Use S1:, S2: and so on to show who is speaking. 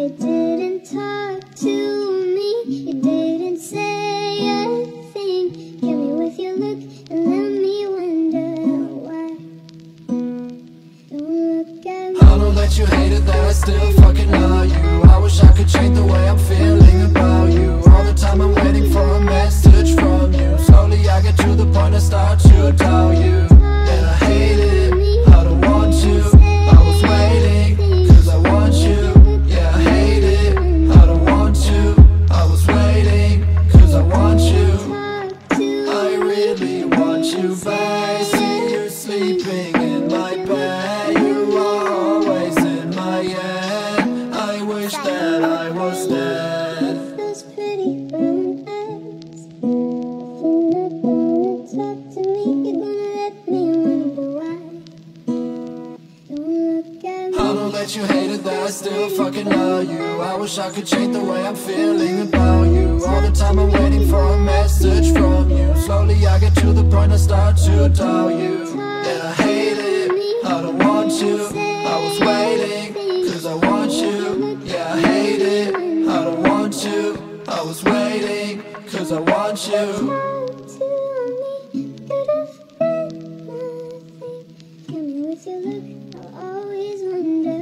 S1: you didn't talk to me, you didn't say a thing. Kill me with your look and let me wonder why. Don't look at me.
S2: I that hated that I still fucking love want you back. See you sleeping in my bed. You are always in my head. I wish that I was dead.
S1: those pretty brown eyes. If you're not gonna talk to me, you're gonna let me wonder why. Don't look at me.
S2: I know that you hated that I still fucking love you. I wish I could change the way I'm feeling about you. All the time I'm waiting for to the point I start to doubt you. And I hate it, I don't want you. I was waiting, cause I want you. Yeah, I hate it, I don't want you. I was waiting, cause I want you.
S1: Talk to me, could have been